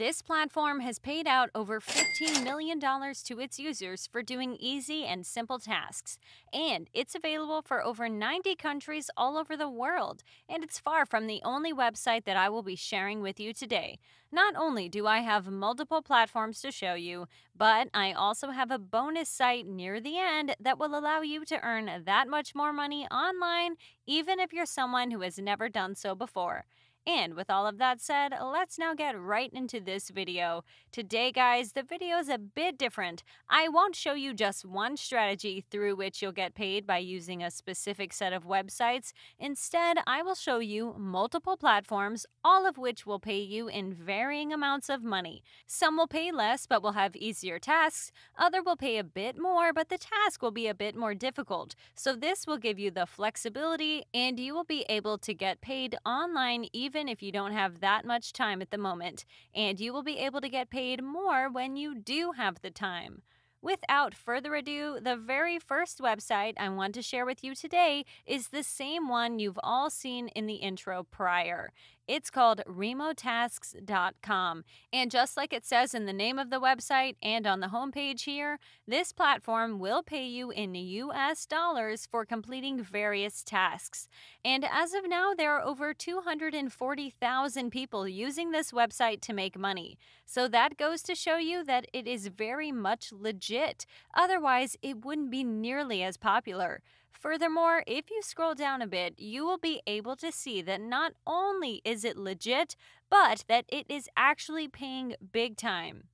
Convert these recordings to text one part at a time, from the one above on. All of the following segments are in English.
This platform has paid out over $15 million to its users for doing easy and simple tasks. And it's available for over 90 countries all over the world. And it's far from the only website that I will be sharing with you today. Not only do I have multiple platforms to show you, but I also have a bonus site near the end that will allow you to earn that much more money online, even if you're someone who has never done so before. And with all of that said, let's now get right into this video. Today, guys, the video is a bit different. I won't show you just one strategy through which you'll get paid by using a specific set of websites. Instead, I will show you multiple platforms, all of which will pay you in varying amounts of money. Some will pay less but will have easier tasks, other will pay a bit more but the task will be a bit more difficult. So this will give you the flexibility and you will be able to get paid online even even if you don't have that much time at the moment, and you will be able to get paid more when you do have the time. Without further ado, the very first website I want to share with you today is the same one you've all seen in the intro prior. It's called remotasks.com. And just like it says in the name of the website and on the homepage here, this platform will pay you in US dollars for completing various tasks. And as of now, there are over 240,000 people using this website to make money. So that goes to show you that it is very much legit. Otherwise, it wouldn't be nearly as popular. Furthermore, if you scroll down a bit, you will be able to see that not only is it legit, but that it is actually paying big time.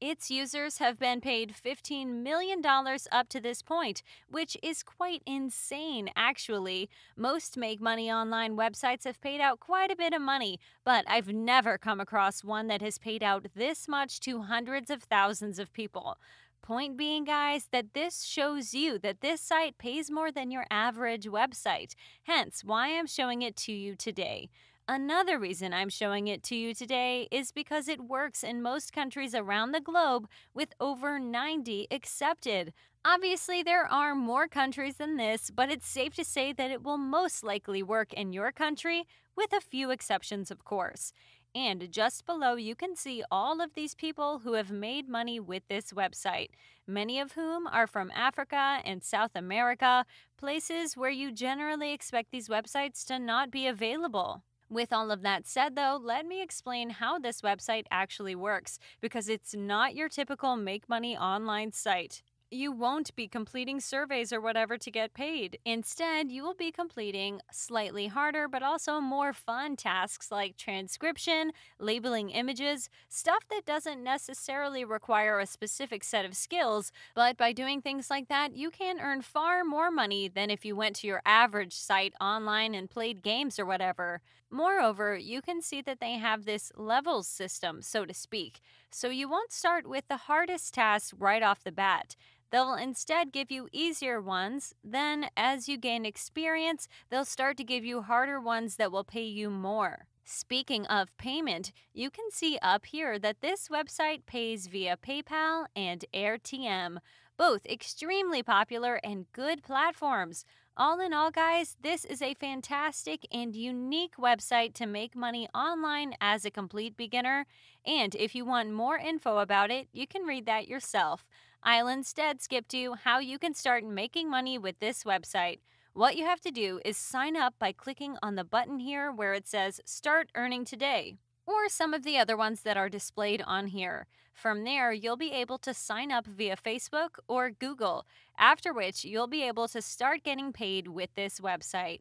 Its users have been paid $15 million up to this point, which is quite insane, actually. Most make money online websites have paid out quite a bit of money, but I've never come across one that has paid out this much to hundreds of thousands of people. Point being, guys, that this shows you that this site pays more than your average website, hence why I'm showing it to you today. Another reason I'm showing it to you today is because it works in most countries around the globe with over 90 accepted. Obviously, there are more countries than this, but it's safe to say that it will most likely work in your country, with a few exceptions, of course. And just below, you can see all of these people who have made money with this website, many of whom are from Africa and South America, places where you generally expect these websites to not be available. With all of that said, though, let me explain how this website actually works because it's not your typical make money online site you won't be completing surveys or whatever to get paid. Instead, you will be completing slightly harder but also more fun tasks like transcription, labeling images, stuff that doesn't necessarily require a specific set of skills, but by doing things like that, you can earn far more money than if you went to your average site online and played games or whatever. Moreover, you can see that they have this levels system, so to speak, so you won't start with the hardest tasks right off the bat. They'll instead give you easier ones. Then, as you gain experience, they'll start to give you harder ones that will pay you more. Speaking of payment, you can see up here that this website pays via PayPal and AirTM, both extremely popular and good platforms. All in all, guys, this is a fantastic and unique website to make money online as a complete beginner. And if you want more info about it, you can read that yourself. I'll instead skip to how you can start making money with this website. What you have to do is sign up by clicking on the button here where it says Start Earning Today, or some of the other ones that are displayed on here. From there, you'll be able to sign up via Facebook or Google, after which you'll be able to start getting paid with this website.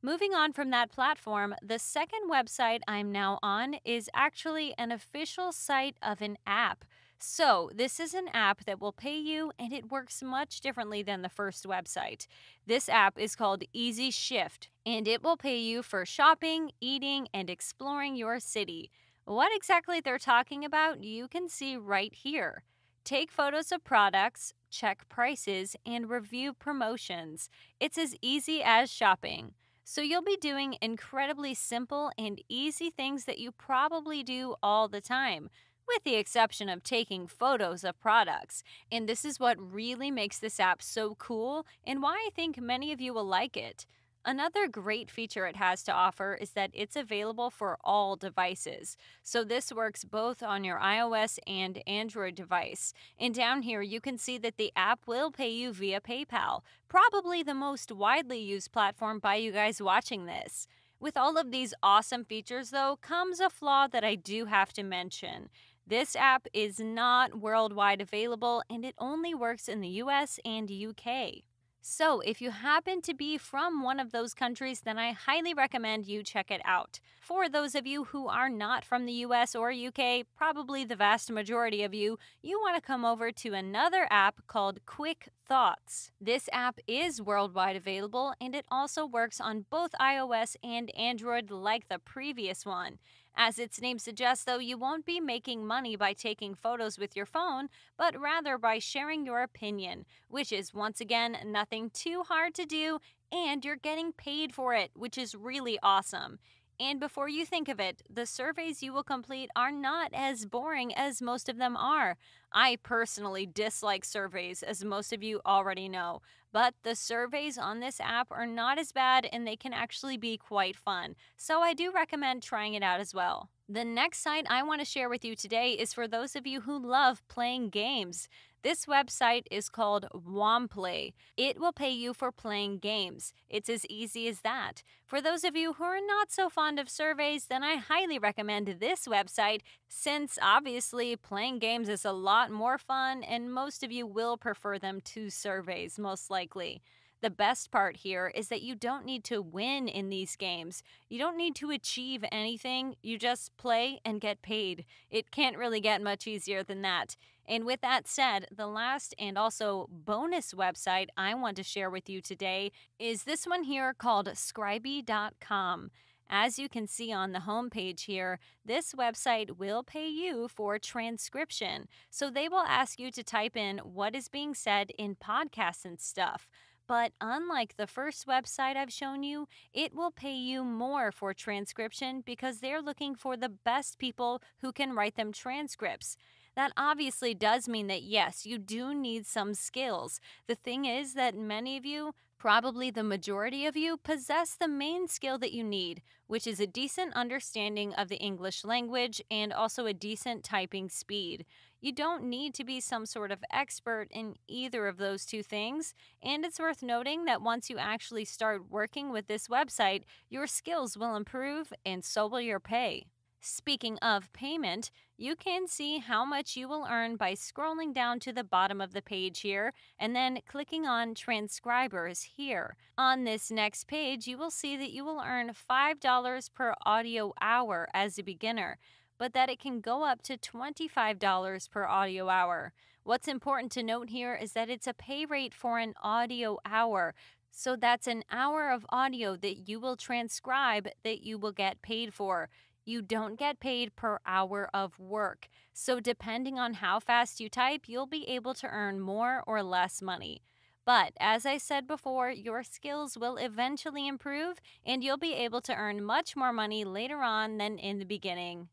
Moving on from that platform, the second website I'm now on is actually an official site of an app. So, this is an app that will pay you and it works much differently than the first website. This app is called Easy Shift and it will pay you for shopping, eating, and exploring your city. What exactly they're talking about, you can see right here. Take photos of products, check prices, and review promotions. It's as easy as shopping. So you'll be doing incredibly simple and easy things that you probably do all the time, with the exception of taking photos of products. And this is what really makes this app so cool and why I think many of you will like it. Another great feature it has to offer is that it's available for all devices. So this works both on your iOS and Android device. And down here, you can see that the app will pay you via PayPal, probably the most widely used platform by you guys watching this. With all of these awesome features, though, comes a flaw that I do have to mention. This app is not worldwide available and it only works in the US and UK. So, if you happen to be from one of those countries, then I highly recommend you check it out. For those of you who are not from the US or UK, probably the vast majority of you, you want to come over to another app called Quick Thoughts. This app is worldwide available and it also works on both iOS and Android like the previous one. As its name suggests, though, you won't be making money by taking photos with your phone, but rather by sharing your opinion, which is once again nothing too hard to do, and you're getting paid for it, which is really awesome. And before you think of it, the surveys you will complete are not as boring as most of them are. I personally dislike surveys, as most of you already know, but the surveys on this app are not as bad and they can actually be quite fun. So I do recommend trying it out as well. The next site I want to share with you today is for those of you who love playing games. This website is called Womplay. It will pay you for playing games. It's as easy as that. For those of you who are not so fond of surveys, then I highly recommend this website since obviously playing games is a lot more fun and most of you will prefer them to surveys, most likely. The best part here is that you don't need to win in these games. You don't need to achieve anything. You just play and get paid. It can't really get much easier than that. And with that said, the last and also bonus website I want to share with you today is this one here called Scribie.com. As you can see on the homepage here, this website will pay you for transcription. So they will ask you to type in what is being said in podcasts and stuff. But unlike the first website I've shown you, it will pay you more for transcription because they're looking for the best people who can write them transcripts. That obviously does mean that yes, you do need some skills. The thing is that many of you Probably the majority of you possess the main skill that you need, which is a decent understanding of the English language and also a decent typing speed. You don't need to be some sort of expert in either of those two things, and it's worth noting that once you actually start working with this website, your skills will improve and so will your pay. Speaking of payment, you can see how much you will earn by scrolling down to the bottom of the page here and then clicking on transcribers here. On this next page, you will see that you will earn $5 per audio hour as a beginner, but that it can go up to $25 per audio hour. What's important to note here is that it's a pay rate for an audio hour. So that's an hour of audio that you will transcribe that you will get paid for you don't get paid per hour of work. So, depending on how fast you type, you'll be able to earn more or less money. But as I said before, your skills will eventually improve and you'll be able to earn much more money later on than in the beginning.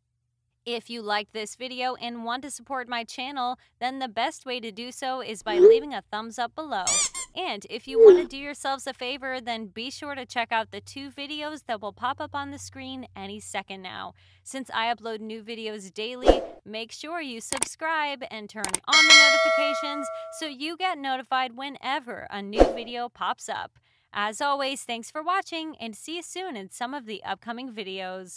If you liked this video and want to support my channel, then the best way to do so is by mm-hmm. leaving a thumbs up below. And if you want to do yourselves a favor, then be sure to check out the two videos that will pop up on the screen any second now. Since I upload new videos daily, make sure you subscribe and turn on the notifications so you get notified whenever a new video pops up. As always, thanks for watching and see you soon in some of the upcoming videos.